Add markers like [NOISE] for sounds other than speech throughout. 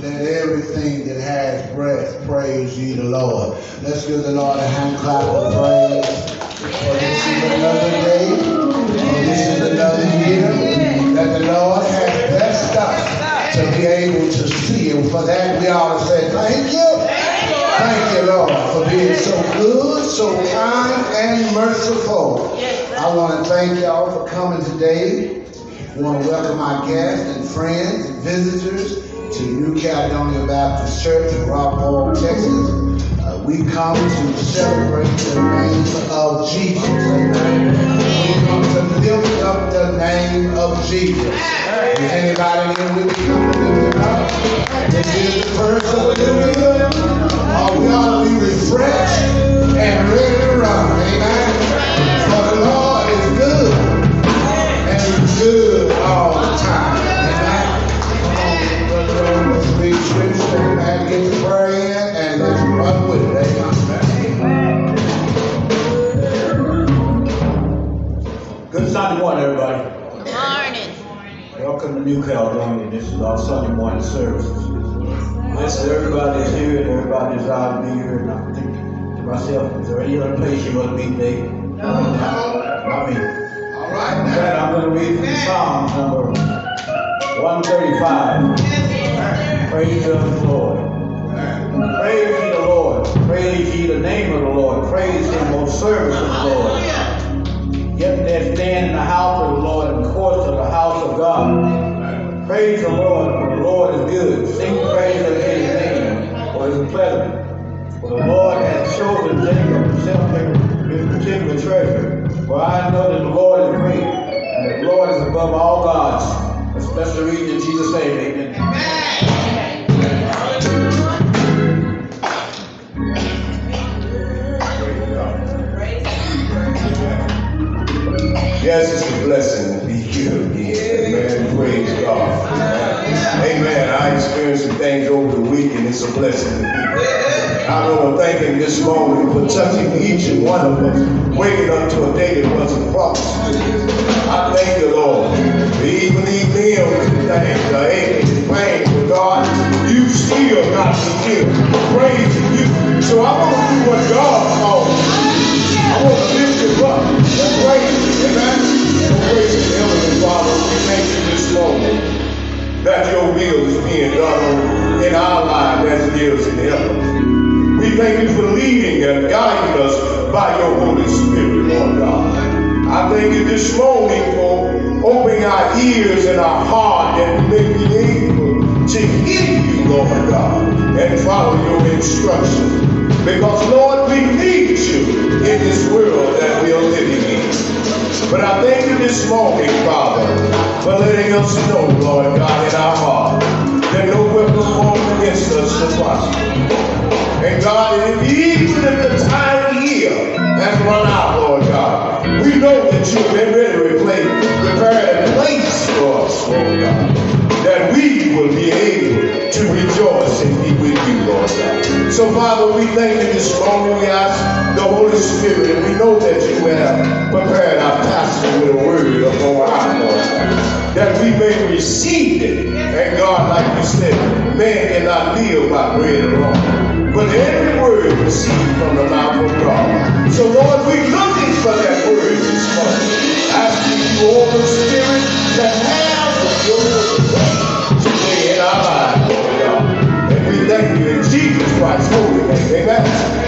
Let everything that has breath praise ye the Lord. Let's give the Lord a hand clap of praise. For this is another day. For this is another year that the Lord has blessed us to be able to see. And for that we ought to say thank you. Thank you, Lord, for being so good, so kind, and merciful. I want to thank y'all for coming today. I want to welcome our guests and friends and visitors to New Caledonia Baptist Church in Rockwall, Texas. Uh, we come to celebrate the name of Jesus. We come to lift up the name of Jesus. Is anybody here with me? Lift it up. This is the first of the new year. Uh, we ought to be refreshed and ready to run. Amen. New Caledonia. This is our Sunday morning services. Listen, everybody is here and everybody desires to be here. And I think to myself, is there any other place you want to be today? No. I mean, All right in fact, I'm going to read from Psalms number 135. Praise the Lord. Praise ye the Lord. Praise ye the name of the Lord. Praise him, O servants of the Lord. Yet they stand in the house of the Lord, and the courts of the house of God. Praise the Lord, for the Lord is good. Sing praise unto his name, for his pleasant. For the Lord hath chosen Jacob himself his particular treasure. For I know that the Lord is great, and the Lord is above all gods. Let's read in Jesus' name, amen. Blessing. I want to thank Him this morning for touching each and one of us, waking up to a day that wasn't promised. I thank you, Lord. For even these limbs and things are aching and but God, you still got me here. Praising you. So I want to do what God calls. I want to lift you up and praise you. Amen. Praise the Heavenly Father. We thank you this morning that your will is being done in our lives as it is in heaven. We thank you for leading and guiding us by your Holy Spirit, Lord God. I thank you this morning for opening our ears and our heart and making able to hear you, Lord God, and follow your instructions. Because, Lord, we need you in this world that we are living in. But I thank you this morning, Father, for letting us know, Lord God, in our heart, that no weapon formed against us shall prosper. And God, even if the time here has run out, Lord God, we know that you've been ready to replace, prepare a place for us, Lord God, that we will be able to rejoice and be with you, Lord God. So, Father, we thank you this morning. We ask the Holy Spirit, and we know that you have prepared our pastor with a word upon our heart, Lord God, that we may receive it. God, like you said, man cannot live by bread alone, but every word received from the mouth of God. So, Lord, we're looking for that word this morning, asking you, Holy Spirit, to have your way today in our lives, Lord God. And we thank you in Jesus Christ's holy name. Amen.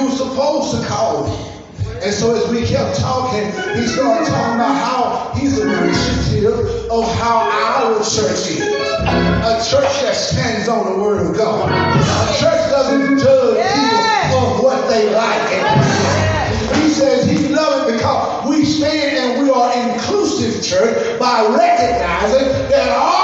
you were supposed to call. And so as we kept talking, he started talking about how he's appreciative of how our church is. A church that stands on the word of God. A church doesn't judge people for what they like. And he says he loves it because we stand and we are inclusive church by recognizing that all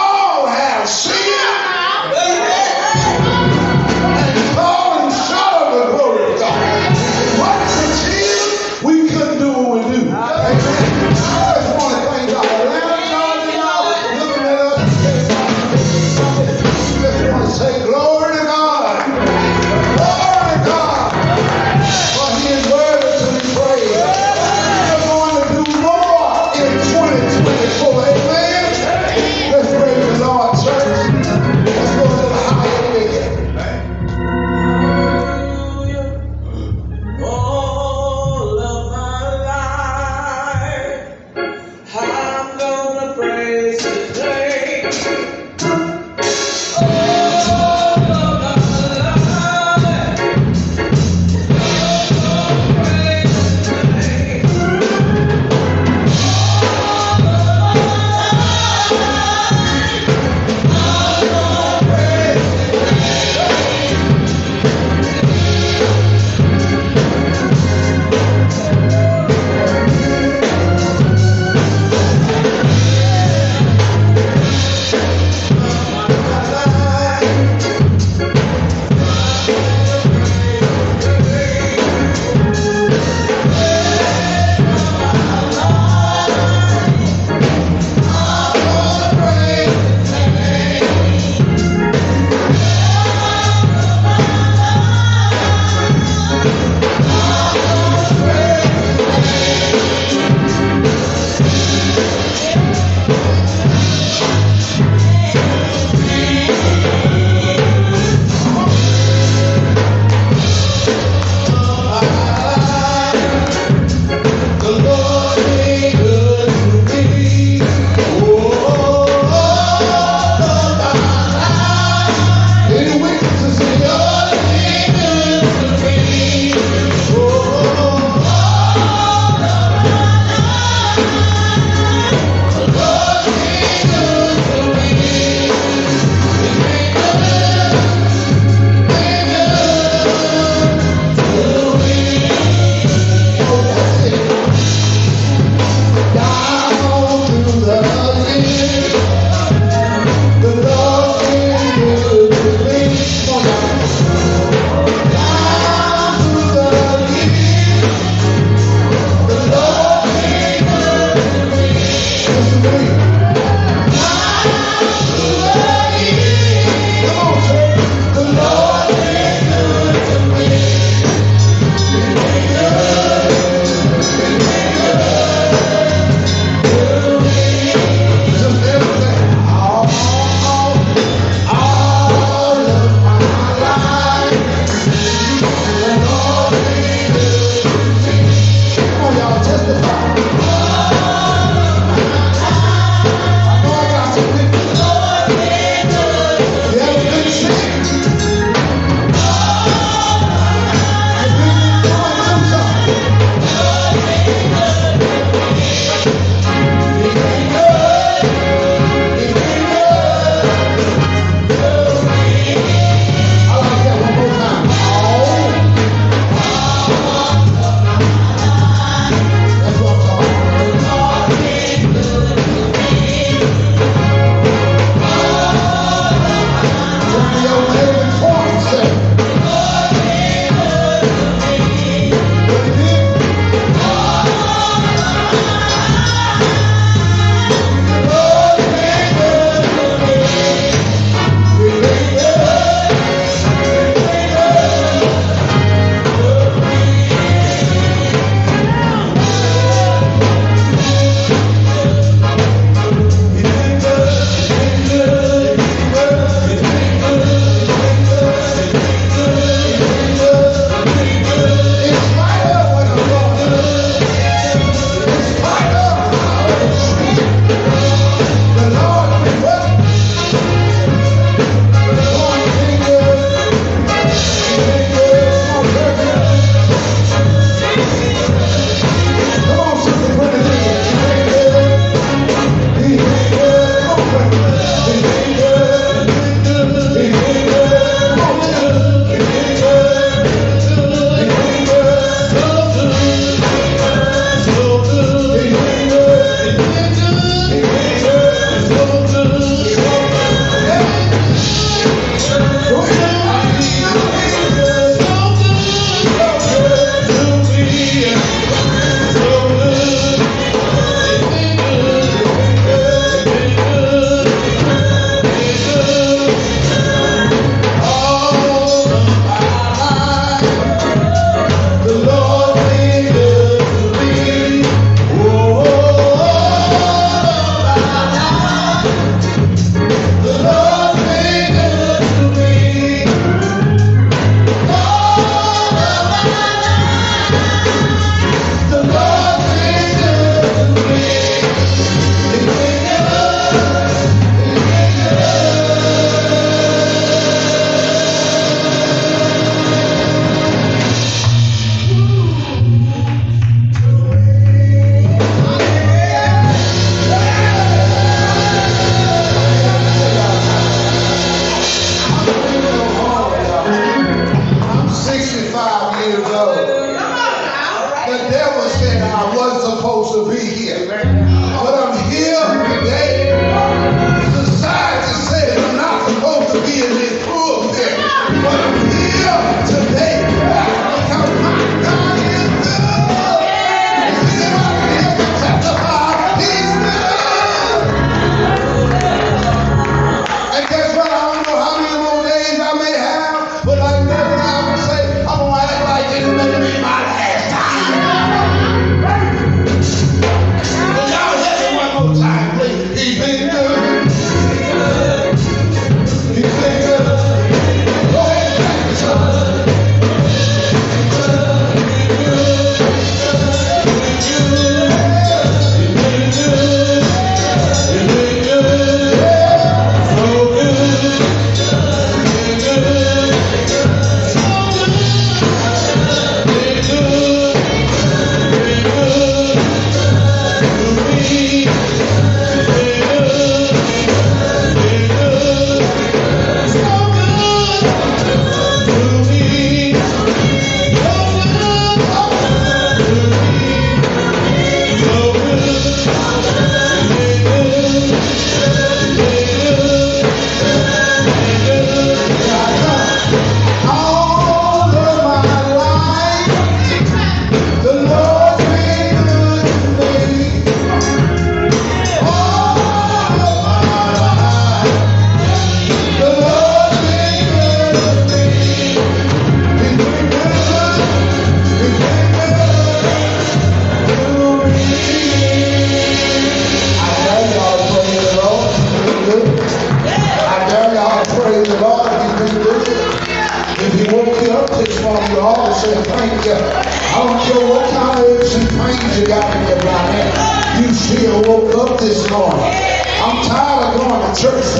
The devil said I wasn't supposed to be here. But I'm here today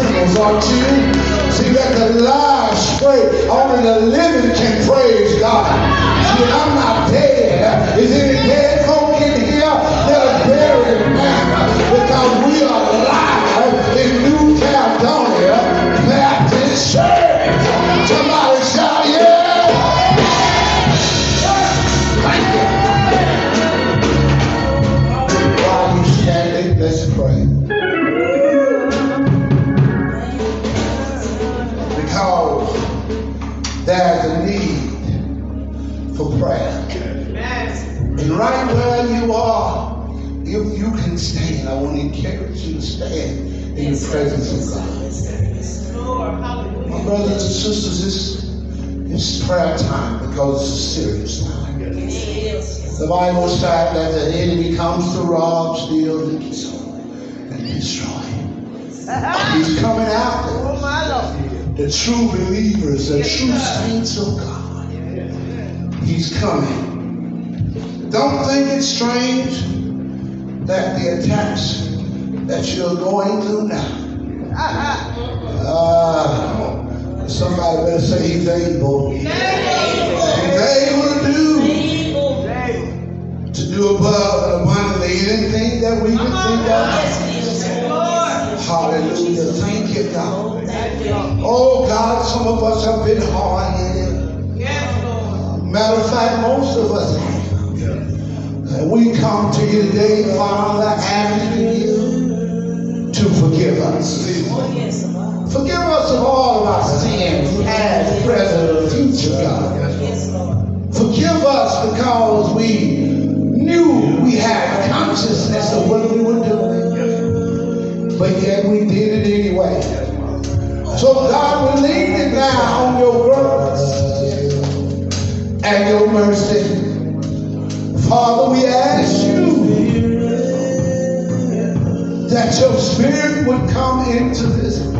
you? See, let the lives pray. Only the living can praise God. See, I'm That the enemy comes to rob, steal, and kill, and destroy. He's coming after the true believers, the true saints of God. He's coming. Don't think it's strange that the attacks that you're going through now. Uh, somebody better say he's able. He's able do above and abundantly anything that we can think of. Hallelujah. Thank you, God. Oh God, some of us have been hard headed. Matter of fact, most of us have. And we come to you today, Father, asking you to forgive us. Forgive us of all of our sins, past, present, and future, God. Forgive us because we we had consciousness of what we were doing, but yet we did it anyway. So, God, we lean it now on your grace and your mercy. Father, we ask you that your spirit would come into this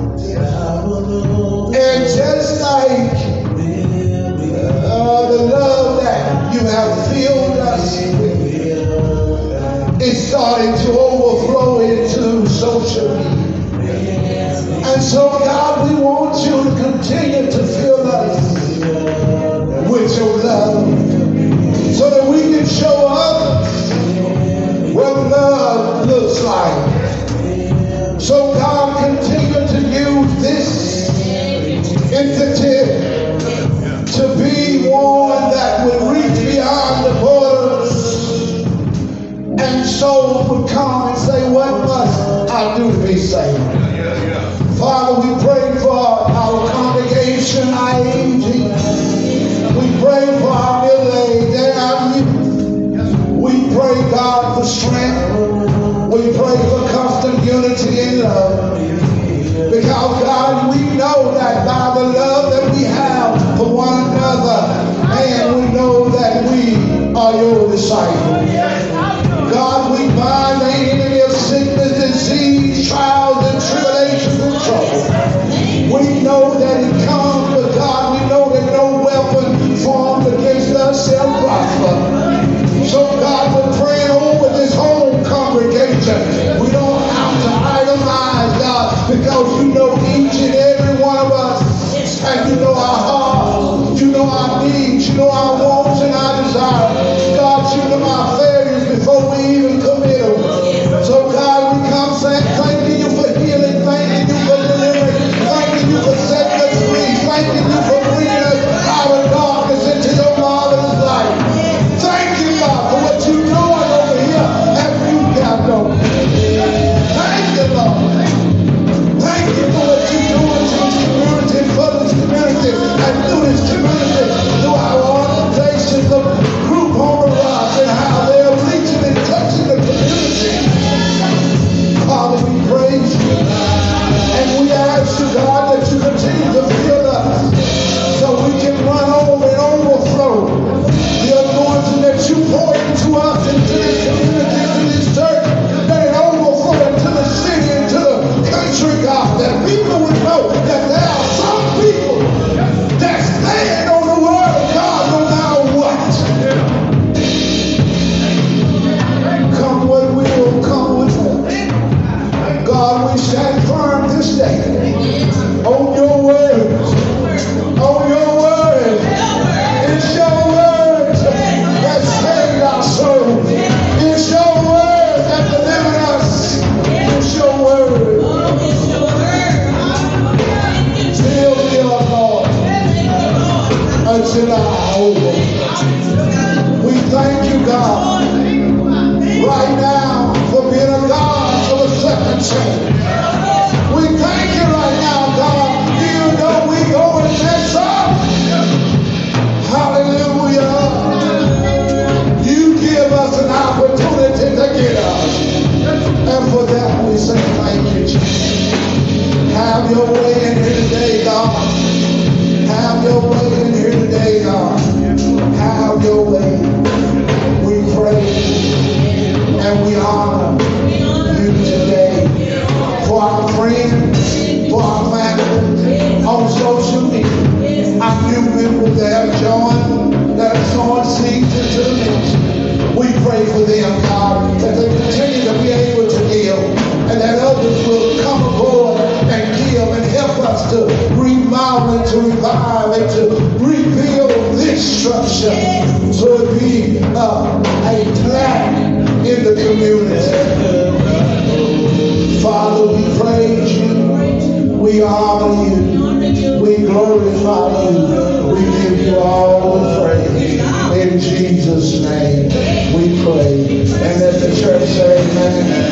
name we pray. And let the church say amen.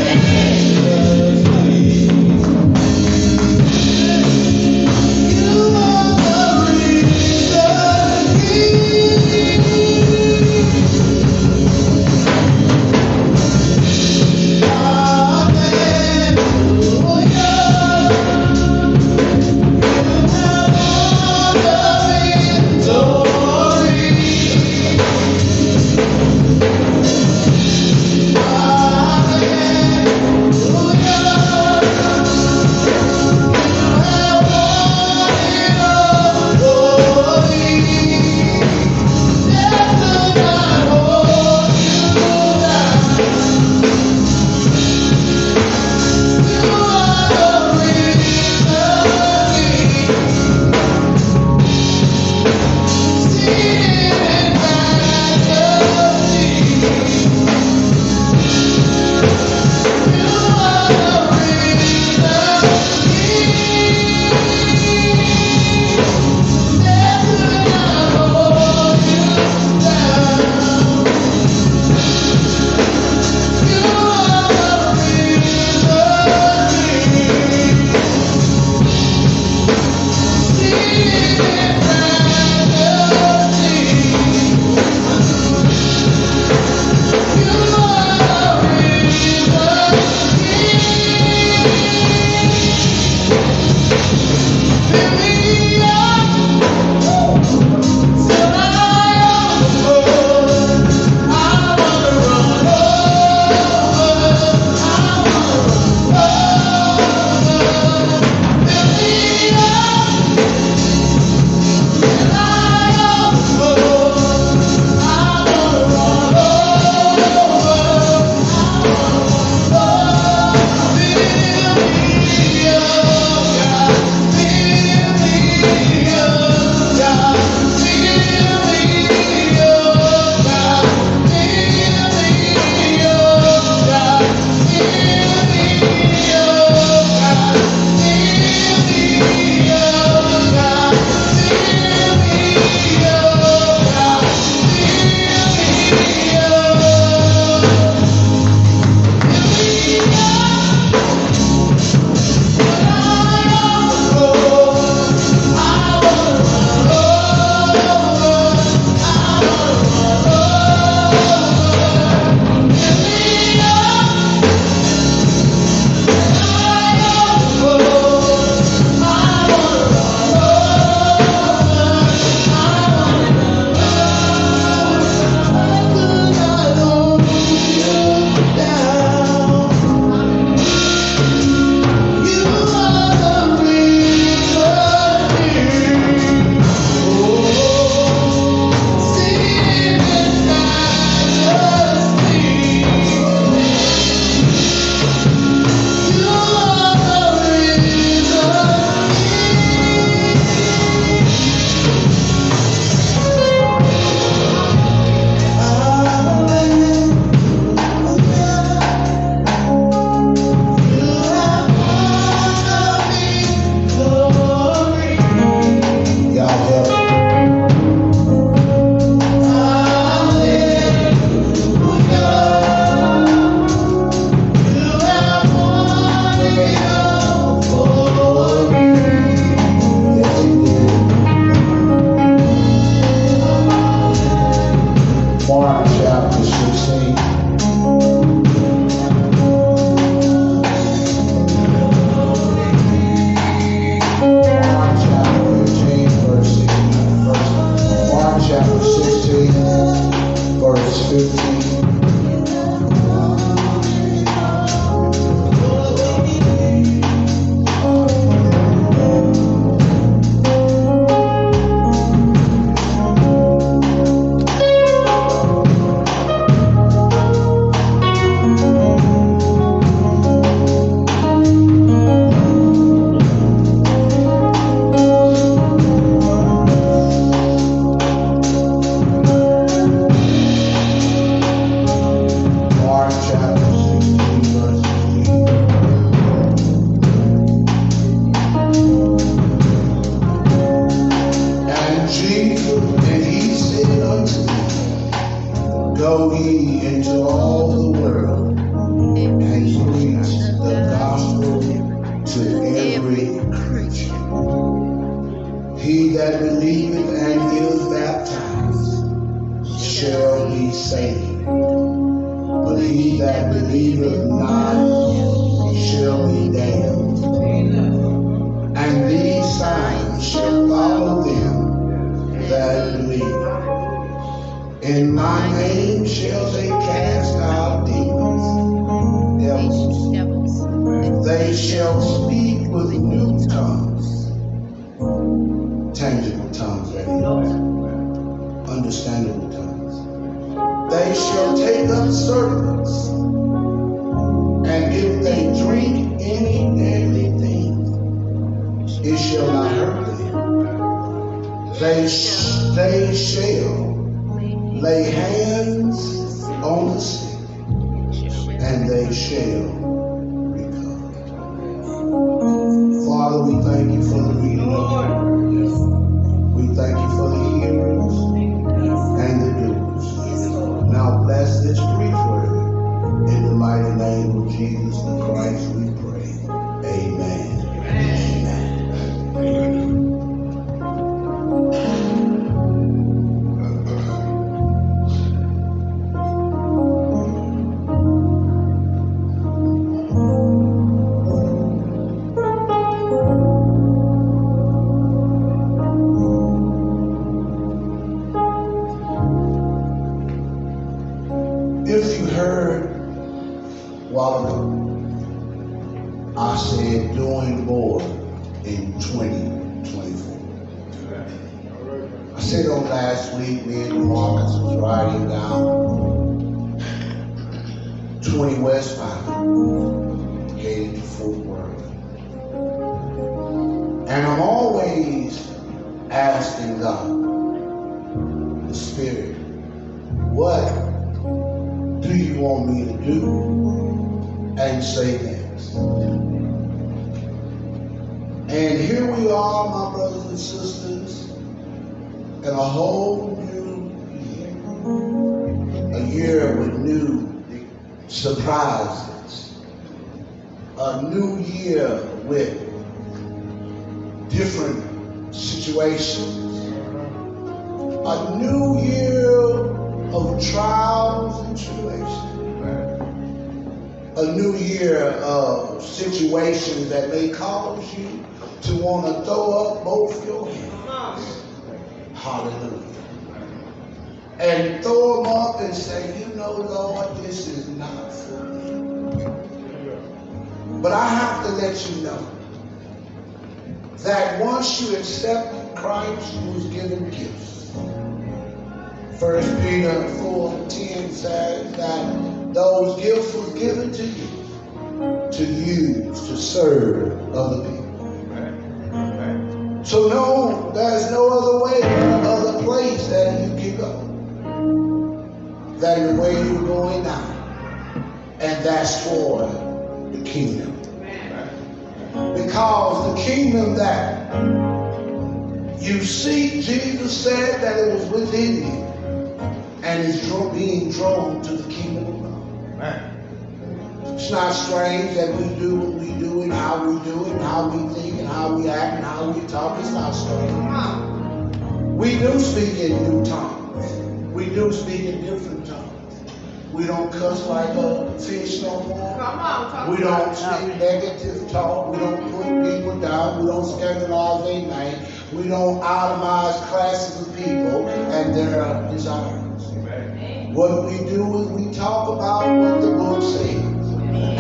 Was given gifts. First Peter 4 10 says that those gifts were given to you to use to serve other people. So no, there's no other way, no other place that you can go than the way you're going now. And that's toward the kingdom. Because the kingdom that you see, Jesus said that it was within you and is being drawn to the kingdom of God. It's not strange that we do what we do and how we do it and how we think and how we act and how we talk. It's not strange. We do speak in new tongues. We do speak in different tongues. We don't cuss like a fish no more. Come on, talk We don't speak negative talk. We don't put people down. We don't scandalize their name. We don't itemize classes of people and their desires. What we do is we talk about what the book says.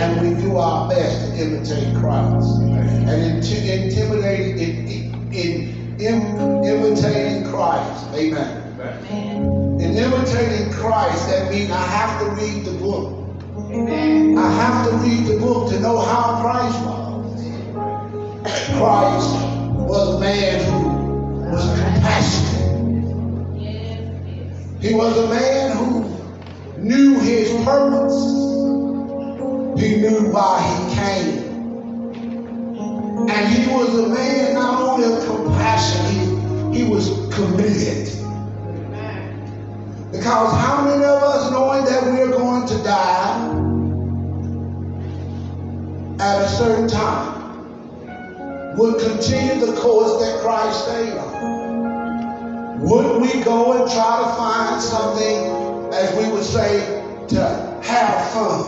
And we do our best to imitate Christ. And inti- intimidating, in, in, in, imitating Christ. Amen. In imitating Christ, that means I have to read the book. Amen. I have to read the book to know how Christ was. Christ was a man who was compassionate. He was a man who knew his purpose. He knew why he came. And he was a man not only of compassion, he, he was committed. Because how many of us, knowing that we're going to die at a certain time, would continue the course that Christ stayed on? Would we go and try to find something, as we would say, to have fun?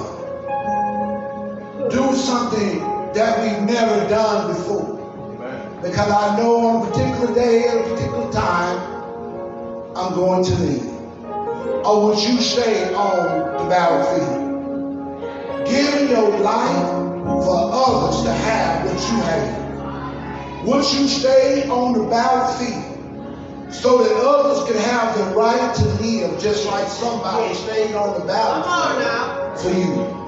Do something that we've never done before. Because I know on a particular day at a particular time, I'm going to leave. Or would you stay on the battlefield? Giving your life for others to have what you have. Would you stay on the battlefield so that others can have the right to live just like somebody stayed on the battlefield for you?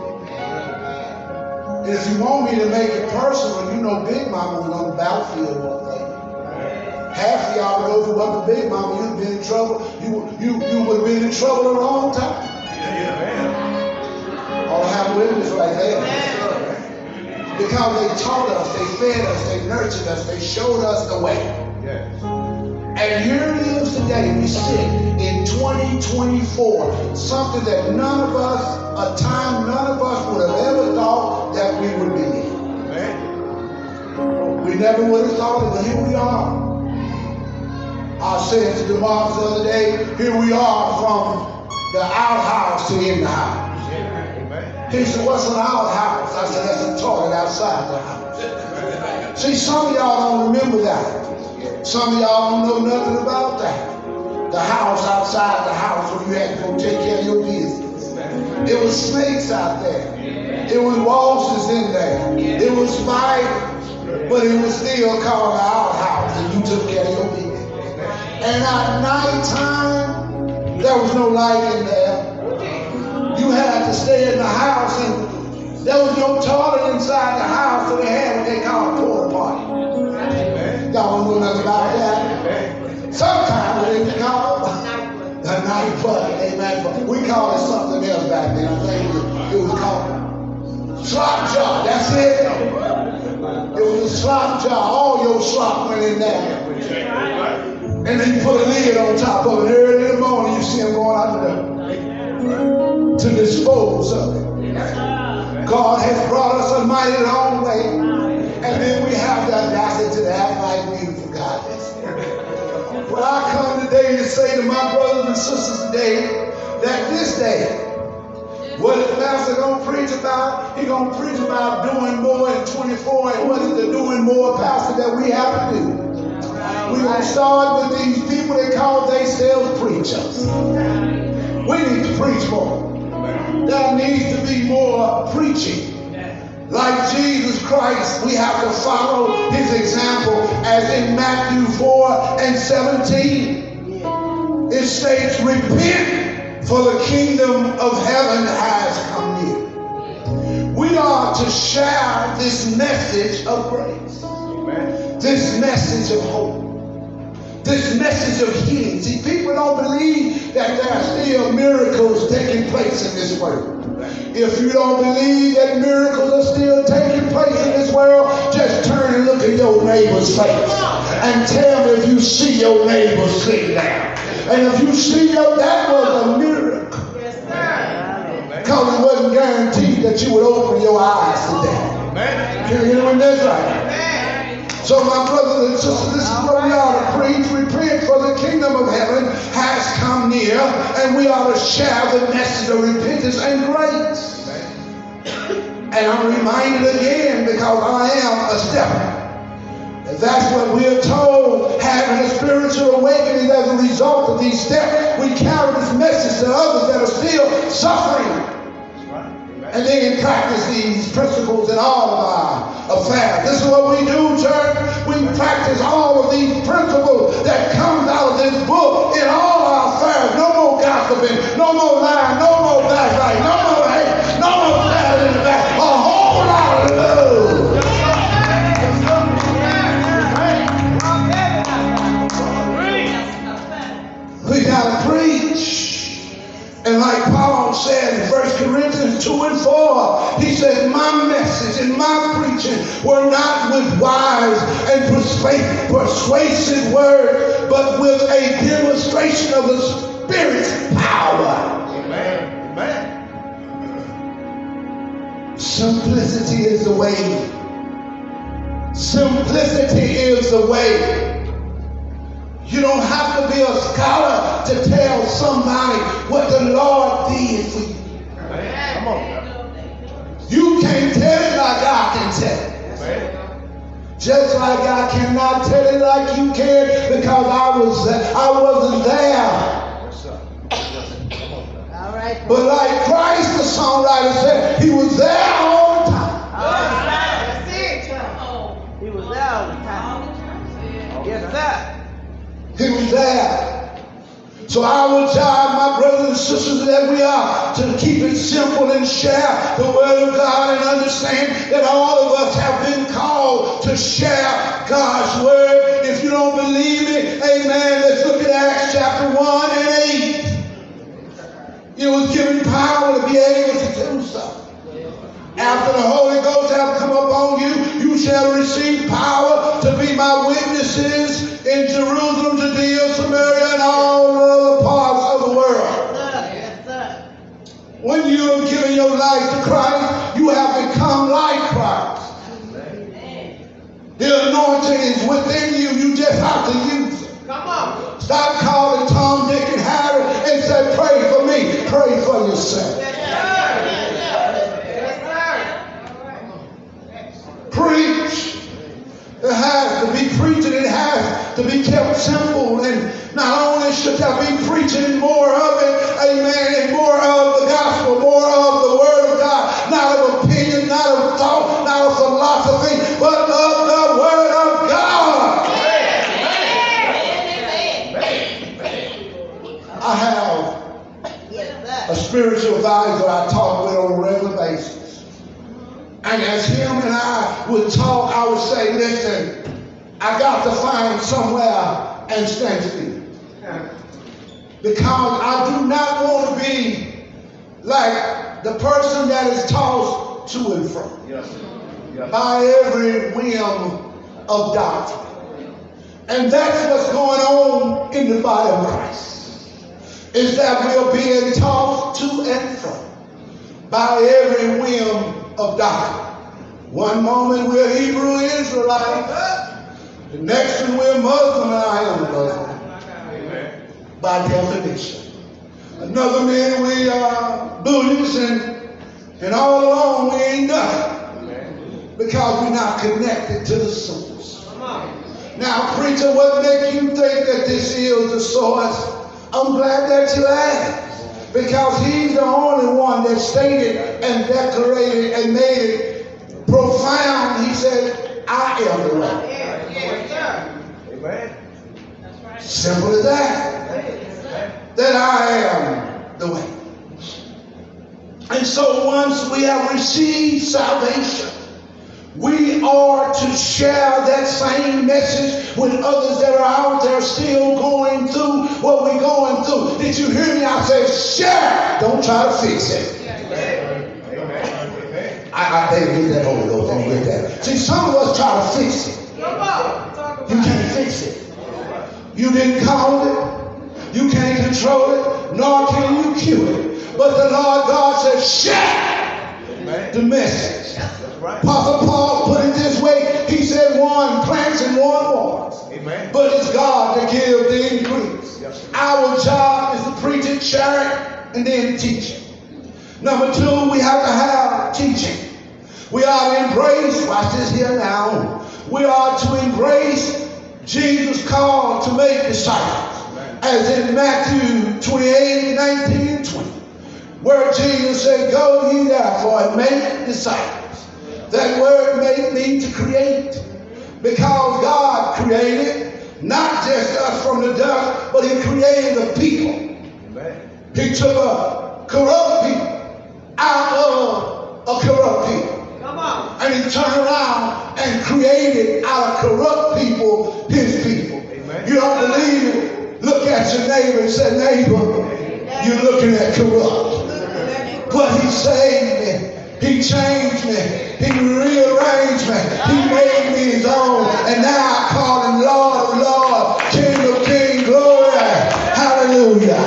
And if you want me to make it personal, you know Big Mama was on the battlefield. Half of y'all know if it wasn't Big Mama, you'd been in trouble. You, you, you would have been in trouble a long time. All have witness right there. Because they taught us, they fed us, they nurtured us, they showed us the way. And here it is today. We sit in 2024, something that none of us, a time none of us would have ever thought that we would be in. We never would have thought it, but here we are. I said to the moms the other day, here we are from the outhouse to in the house. He said, what's an outhouse? I said, that's a toilet outside the house. See, some of y'all don't remember that. Some of y'all don't know nothing about that. The house outside the house where you had to go take care of your business. It was snakes out there. It was waltzes in there. It was spiders. But it was still called an outhouse and you took care of your business. And at nighttime, there was no light in there. You had to stay in the house and there was no toilet inside the house, so they had what they call a porta potty. Y'all don't know nothing about that. Sometimes they call a night bucket, amen. We called it something else back then. I think it was, called slop jar. That's it. It was a slop jar. All your slop went in there. And then you put a lid on top of it. Early in the morning, you see them going out door to dispose of it. God has brought us a mighty long way. And then we have the audacity to act like we forgot this. But I come today to say to my brothers and sisters today that this day, what the pastor gonna preach about? He gonna preach about doing more in 24 and what is the doing more pastor that we have to do. We're gonna start with these people that call themselves preachers. We need to preach more. There needs to be more preaching. Like Jesus Christ, we have to follow his example as in Matthew 4 and 17. It states, Repent, for the kingdom of heaven has come near. We are to share this message of grace, this message of hope this message of healing. See, people don't believe that there are still miracles taking place in this world. If you don't believe that miracles are still taking place in this world, just turn and look at your neighbor's face and tell me if you see your neighbor sitting there. And if you see your, that was a miracle. Because it wasn't guaranteed that you would open your eyes today. Can you hear me? That's right. So, my brothers and sisters, this is what we ought to preach. We Repent, for the kingdom of heaven has come near, and we ought to share the message of repentance and grace. And I'm reminded again because I am a stepper. That's what we're told, having a spiritual awakening as a result of these steps. We carry this message to others that are still suffering. And they can practice these principles in all of our affairs. This is what we do, church. We practice all of these principles that comes out of this book in all our affairs. No more gossiping, no more lying, no more backbiting, no more hate, no more stabbing in the back. A whole lot of love. We gotta preach. And like Paul said in 1 Corinthians 2 and 4, he said, My message and my preaching were not with wise and persuasive words, but with a demonstration of the Spirit's power. Amen. Amen. Simplicity is the way. Simplicity is the way. You don't have to be a scholar to tell somebody what the Lord did for you. Come on. You can't tell it like I can tell it. Just like I cannot tell it like you can because I was I wasn't there. All right. But like Christ, the songwriter said, he was there So I would charge my brothers and sisters that we are to keep it simple and share the word of God and understand that all of us have been called to share God's word. If you don't believe me, amen, let's look at Acts chapter 1 and 8. It was given power to be able to do so. After the Holy Ghost have come upon you, you shall receive power to be my witnesses in Jerusalem, Judea, Samaria, and all other parts of the world. Yes, sir. When you have given your life to Christ, you have become like Christ. The anointing is within you. You just have to use it. Come on. Stop calling Tom, Dick, and Harry and say, pray for me. Pray for yourself. Yes, sir. Yes, sir. Preach. It has to be preaching. It has to be kept simple. And not only should there be preaching, more of it, amen, and more of the gospel, more of the word of God. Not of opinion, not of thought, not of philosophy, but of the word of God. I have a spiritual advisor I talk with on a regular basis. And as him and I would talk, I would say, listen, I got to find somewhere and stand still. Because I do not want to be like the person that is tossed to and fro by every whim of doctrine. And that's what's going on in the body of Christ. Is that we're being tossed to and fro by every whim of doctrine. One moment we're Hebrew Israelites, the next one we're Muslim, and I am Muslim by definition. Another minute we are Buddhists, and, and all along we ain't nothing because we're not connected to the source. Now, preacher, what makes you think that this is the source? I'm glad that you asked. Because he's the only one that stated and decorated and made it profound. He said, I am the way. Sir. Simple as that. That I am the way. And so once we have received salvation, we are to share that same message with others that are out there still going through what we're going through. Did you hear me? I said, share. Don't try to fix it. I, I didn't get that Holy Ghost. Don't get that. See, some of us try to fix it. You can't fix it. You didn't call it. You can't control it, nor can you cure it. But the Lord God said, share the message. Apostle Paul put it this way. He said, one plants and one waters. Amen. But it's God that gives the increase. Yes, Our job is to preach it, share it, and then teach it. Number two, we have to have teaching. We are to embrace, watch this here now. We are to embrace Jesus' call to make disciples. As in Matthew 28, 19, 20. Where Jesus said, Go ye therefore and make disciples. That word make means to create. Because God created not just us from the dust, but He created the people. He took a corrupt people out of a corrupt people. Come on. And he turned around and created out of corrupt people his people. Amen. You don't believe it? Look at your neighbor and say, neighbor, you're looking at corrupt. But he saved me. He changed me. He rearranged me. He made me his own. And now I call him Lord of Lords, King of King, glory. Hallelujah.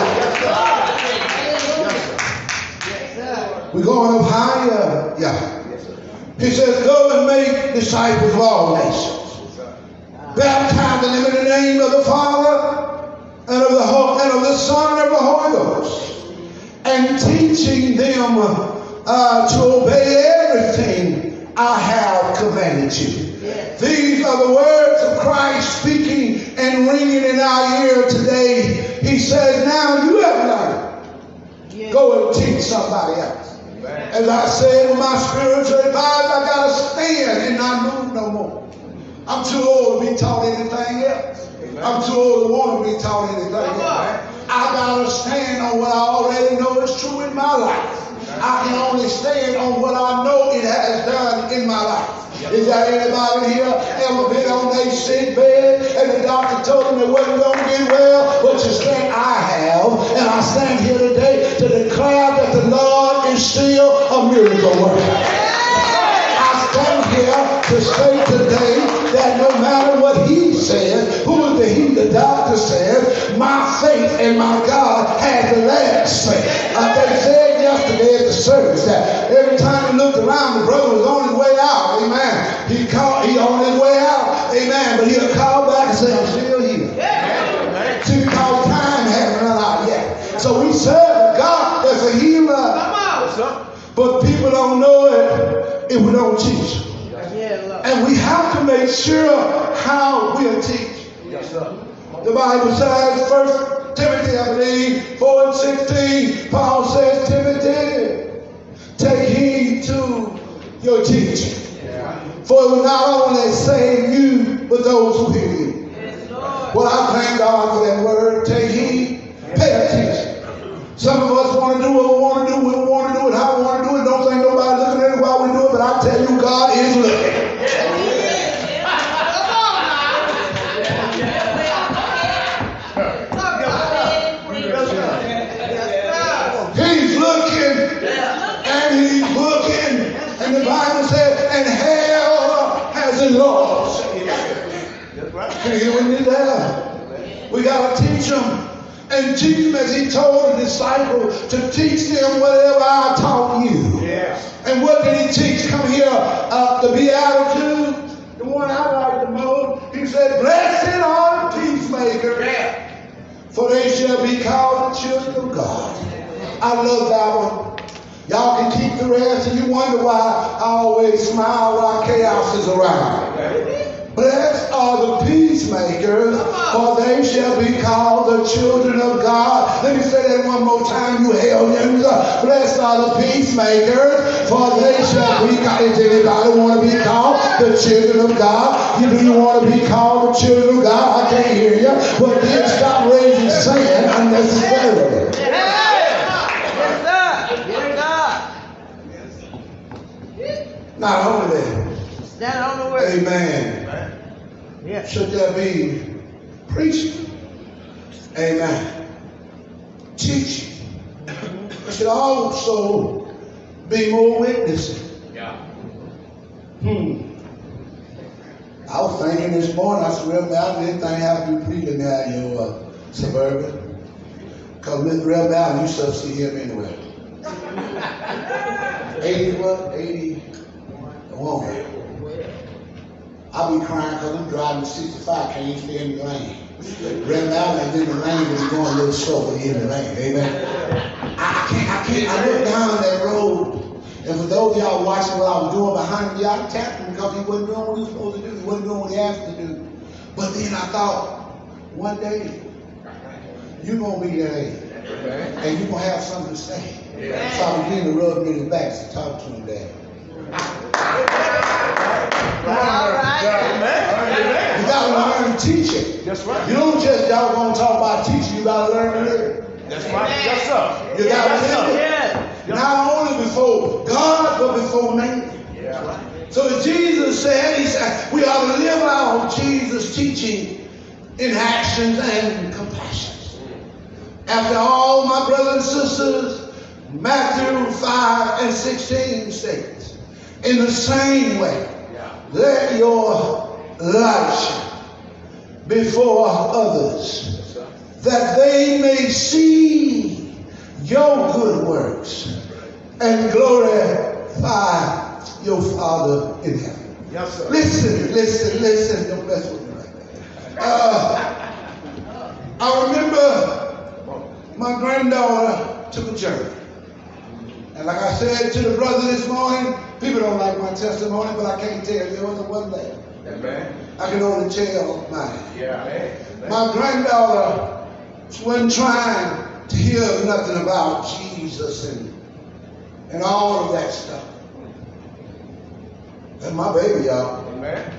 We're going up higher. Yeah. He says, Go and make disciples of all nations. Baptize them in the name of the Father and of the Ho- and of the Son and of the Holy Ghost. And teaching them uh, to obey everything I have commanded you. These are the words of Christ speaking and ringing in our ear today. He says, Now you have learned. Go and teach somebody else. As I said my spiritual advice, I got to stand and not move no more. I'm too old to be taught anything else. I'm too old to want to be taught anything else. I got to stand on what I already know is true in my life. I can only stand on what I know it has done in my life. Is there anybody here ever been on their sick bed and the doctor told them they wasn't going to get well? But you stand, I have, and I stand here today to declare that the Lord is still a miracle worker. I stand here to say today that no matter what he says, who is the he, the doctor my in my God has the last say. Uh, they said yesterday at the service that every time he looked around, the brother was on his way out. Amen. He called, he on his way out. Amen. But he'll call back and say, I'm still here. See, because time hasn't run out yet. So we serve God that's a healer. Come on. But people don't know it if we don't teach. Yeah. And we have to make sure how we'll teach. The Bible says, First Timothy, I believe, 4 and 16, Paul says, Timothy, take heed to your teaching. For it will not only save you, but those who hear you. The for they shall be called. Does anybody want to be called the children of God? You do you want to be called the children of God? I can't hear you. But then stop raising sand unnecessarily. Yes, sir. Yes, God. Not only that. Stand on the word. Amen. Yeah. Should there be preaching? Amen. Teaching. There should also be more witnessing. Hmm. I was thinking this morning, I said, Reverend Allen, anything have to be preaching now at your uh, suburban? Because with Reverend Allen, you still see him anywhere. [LAUGHS] 80 what? 81. I'll be crying because I'm driving 65, can't stay in the lane. Allen is in the lane, he's going a little slow, but in the lane. Amen. I, I can't, I can't, I look down that road, and for those of y'all watching what I was doing behind me, I tapped him because he wasn't doing what he was supposed to do. He wasn't doing what he asked to do. But then I thought, one day, you're going to be that age. And you're going to have something to say. So I began to rub him in his back to talk to him, Dad. All right. You gotta learn to teach it. That's right. You don't just y'all gonna talk about teaching, you gotta learn to live. That's right. Yes, sir. You gotta Yes, live it. Not only before God, but before man. So Jesus said, he said, we ought to live out Jesus' teaching in actions and compassion. After all, my brothers and sisters, Matthew 5 and 16 states, in the same way, let your light shine before others, that they may see your good works and glorify your Father in heaven. Yes, sir. Listen, listen, listen. Don't mess with me like that. Uh, I remember my granddaughter took a journey. And like I said to the brother this morning, people don't like my testimony, but I can't tell you yours. I wasn't there. Amen. I can only tell mine. Yeah. amen. My granddaughter She wasn't trying to hear nothing about Jesus and, and all of that stuff. And my baby, y'all. Amen.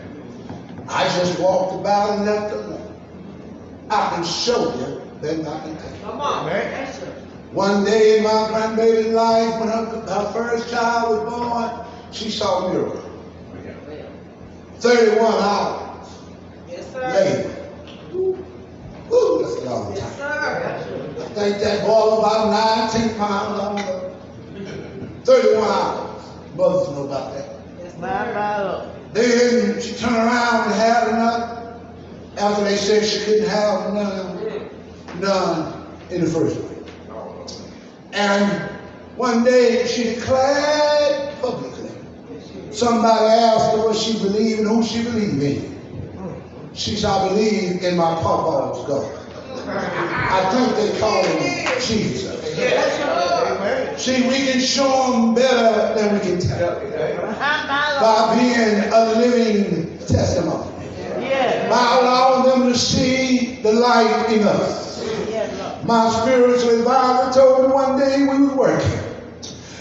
I just walked about and left alone. I can show you better I can tell Come on, man. One day in my grandbaby's life, when her, her first child was born, she saw a miracle. 31 hours yes, sir. later. Ooh, that's a long time. Yes, sir. I think that boy about 19 pounds longer. 31 hours. Mothers know about that. Yes, sir. Then she turned around and had enough after they said she couldn't have none, none in the first place. And one day she declared publicly. Somebody asked her what she believed and who she believed in. She said, I believe in my papa's God. I think they call him Jesus. See, we can show them better than we can tell them uh-huh. by being a living testimony. By allowing them to see the light in us. My spiritual advisor told me one day we were working.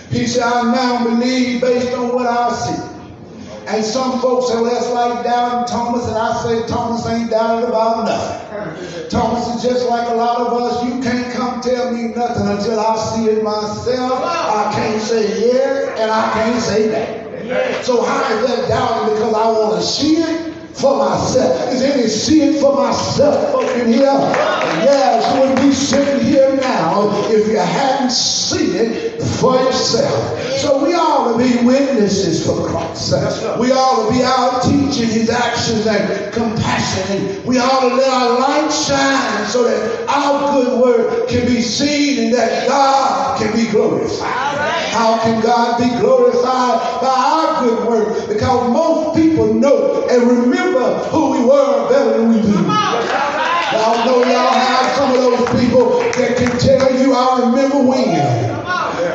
He said, I now believe based on what I see. And some folks say, well, that's like doubting Thomas, and I say Thomas ain't doubting about nothing. Thomas is just like a lot of us. You can't come tell me nothing until I see it myself. I can't say yes, and I can't say that. So how is that doubting because I want to see it? For myself. Is any seeing for myself folk in here? Yes, would be sitting here now if you hadn't seen it for yourself. So we ought to be witnesses for Christ. We ought to be out teaching his actions and compassion. And we ought to let our light shine so that our good work can be seen and that God can be glorified. How can God be glorified by our good work? Because most people know and remember who we were better than we do. Y'all know y'all have some of those people that can tell you, I remember when.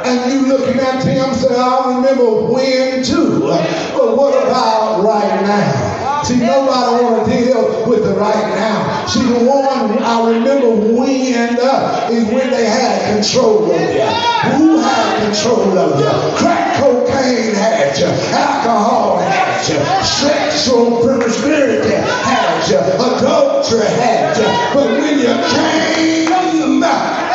And you looking at him say, I remember when too. But what about right now? See, nobody want to deal with the right now. See, the one I remember when uh, is when they had control of you. Who had control of you? Crack cocaine had you. Alcohol had you. Sexual promiscuity had you. Adultery had you. But when you came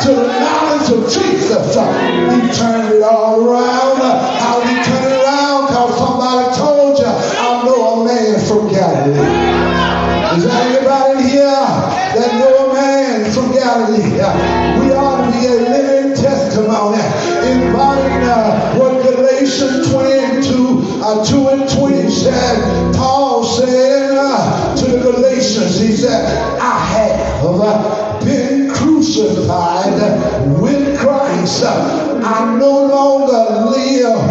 to the knowledge of Jesus, he turned it all around. How he turned it around? Because somebody told you, I know a man from Galilee. Is there anybody here that know a man from Galilee? We ought to be a living testimony, embodying uh, what Galatians 22, uh, 2 and 20 said. Paul said uh, to the Galatians, he said, I have uh, been crucified with Christ. I no longer live,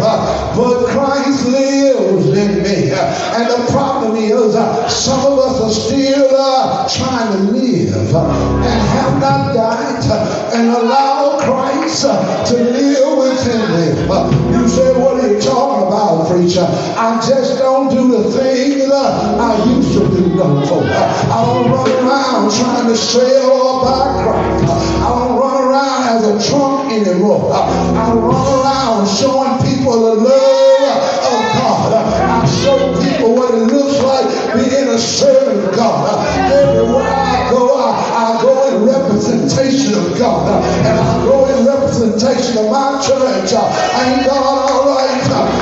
but Christ lives in me. And the problem is, some of us are still uh, trying to live and have not died and allow Christ uh, to live within them. Uh, you say, what are you talking about, preacher? I just don't do the things I used to do no more. Uh, I don't run around trying to sell by Christ. I don't run around as a trunk anymore. I don't run around showing people the love of God. I show people what it looks like being a servant of God. Everywhere go, I, I go in representation of God. And I go in representation of my church. Ain't God all right?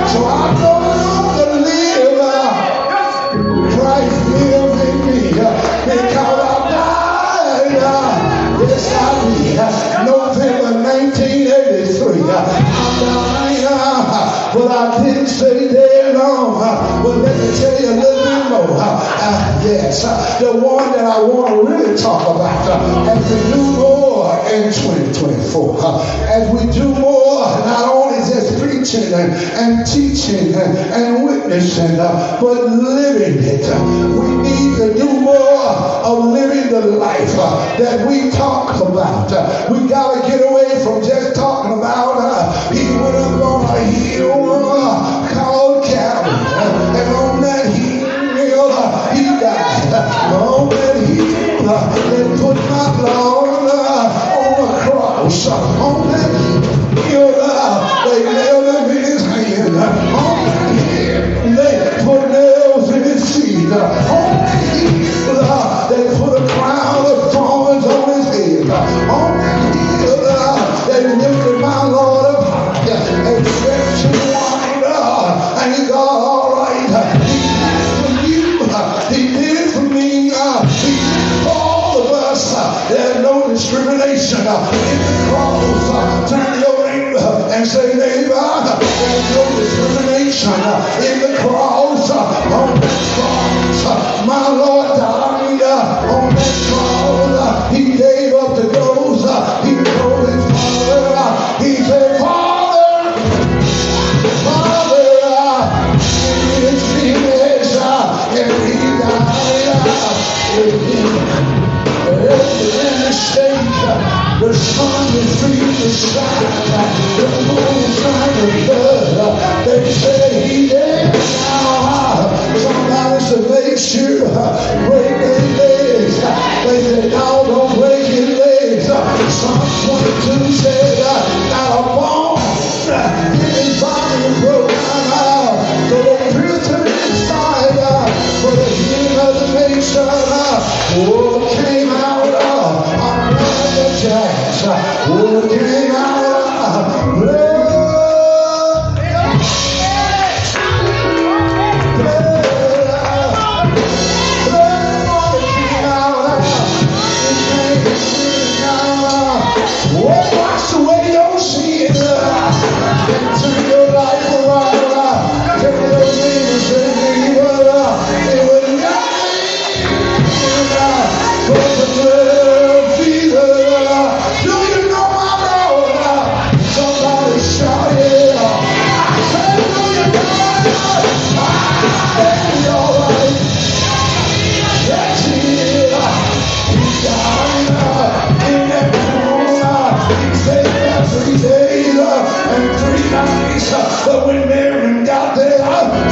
So I go to live. Christ lives in me because I died. Yes, I did. November 1983. I'm dying, but I didn't stay there long. But let me tell you Uh, yes, the one that I want to really talk about uh, as we do more in 2024. Uh, as we do more, not only just preaching and, and teaching and, and witnessing, uh, but living it. we need to do more of living the life that we talk about. We got to get away from just talking about uh, that put my blood on the cross. On that hill, they nailed him in his hand. On that hill, they put nails in his feet. de edad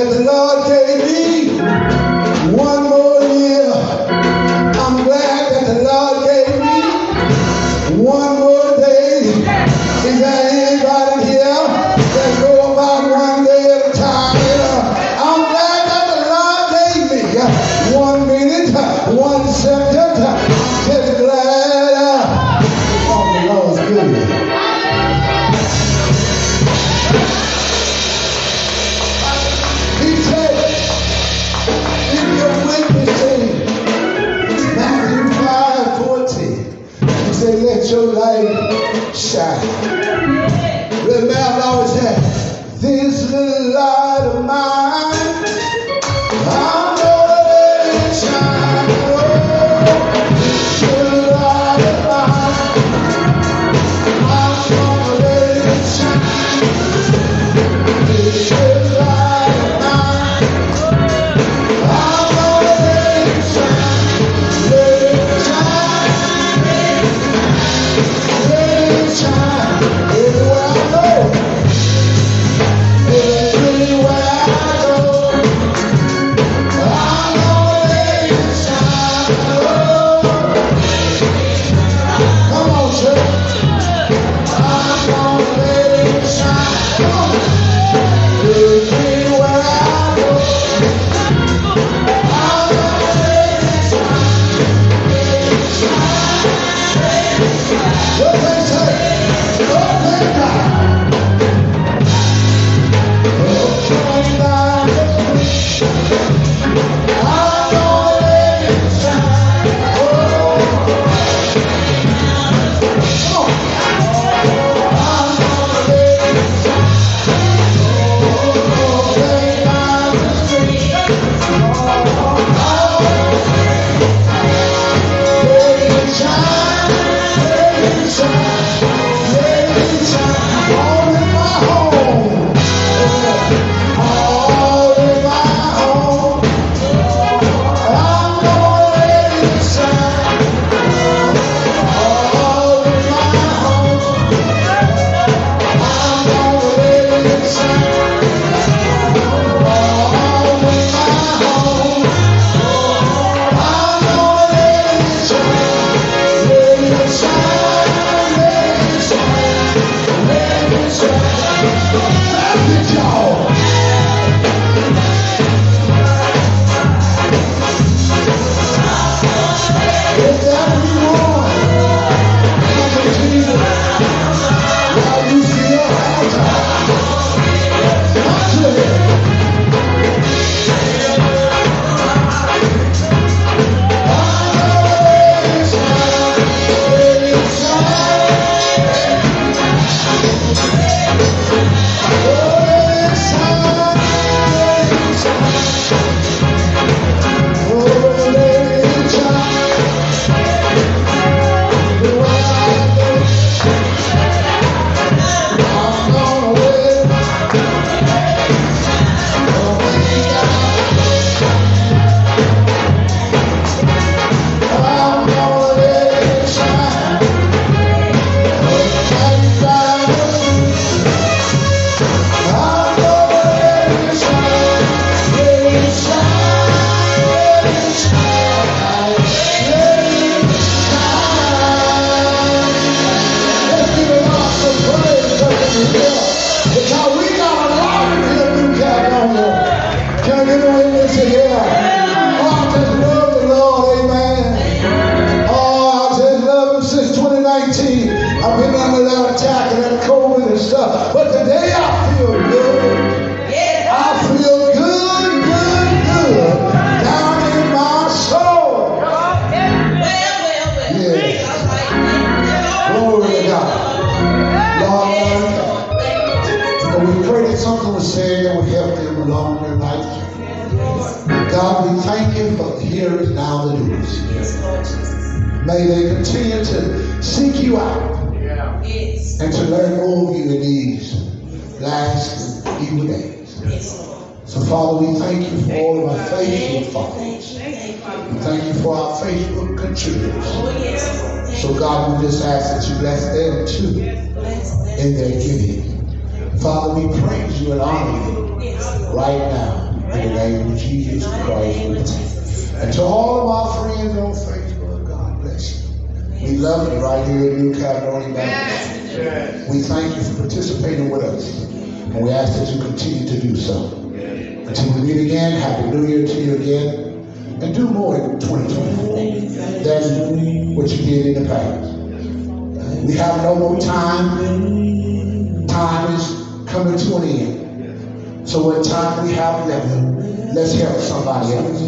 Let the Lord May they continue to seek you out yeah. yes. and to learn more of you in these last few days. Yes. So, Father, we thank you for all of our faithful fathers. We thank you for our faithful contributors. So, God, we just ask that you bless them too in their giving. Father, we praise you and honor you right now in the name of Jesus Christ. And to all of our friends on Facebook. We love you right here in New Caledonia Baptist. Yes. We thank you for participating with us. And we ask that you continue to do so. Until we meet again, Happy New Year to you again. And do more in 2024 than what you did in the past. We have no more time. Time is coming to an end. So what time we have left, let's help somebody else.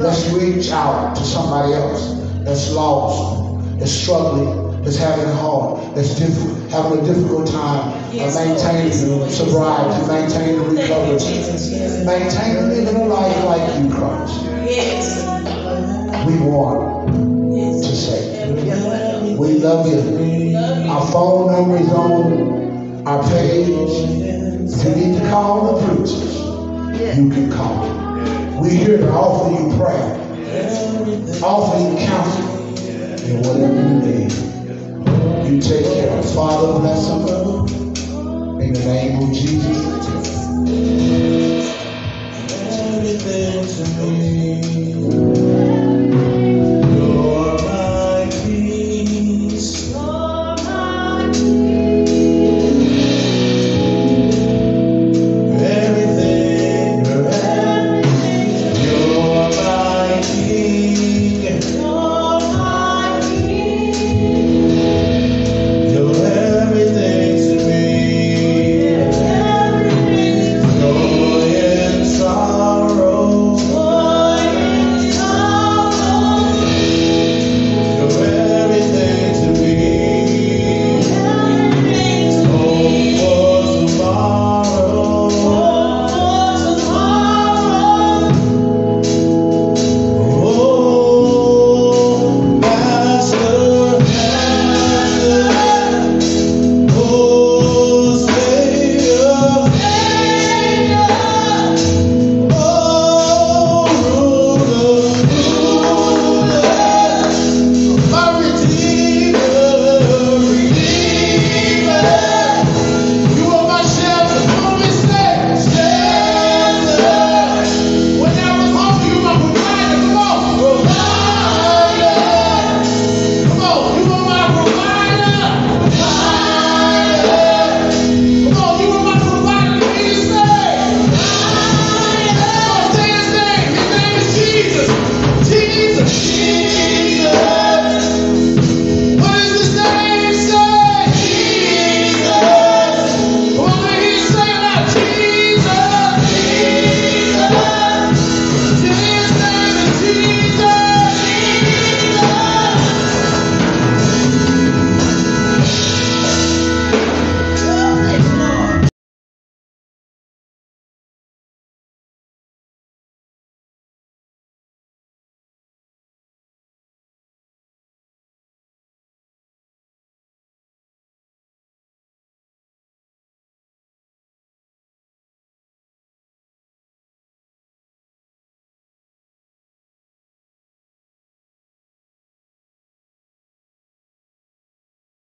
Let's reach out to somebody else that's lost that's struggling, that's having it hard, that's diff- having a difficult time yes, uh, maintaining Lord. sobriety, maintaining recovery, yes. maintaining living a life like you, Christ. Yes. We want yes. to say, yes. we love you. Our phone number is on our page. If you need to call the preachers, you can call. We're here to offer you prayer, offer you counsel and whatever you need. You take care. Of Father, bless them. In the name of Jesus. Everything to me.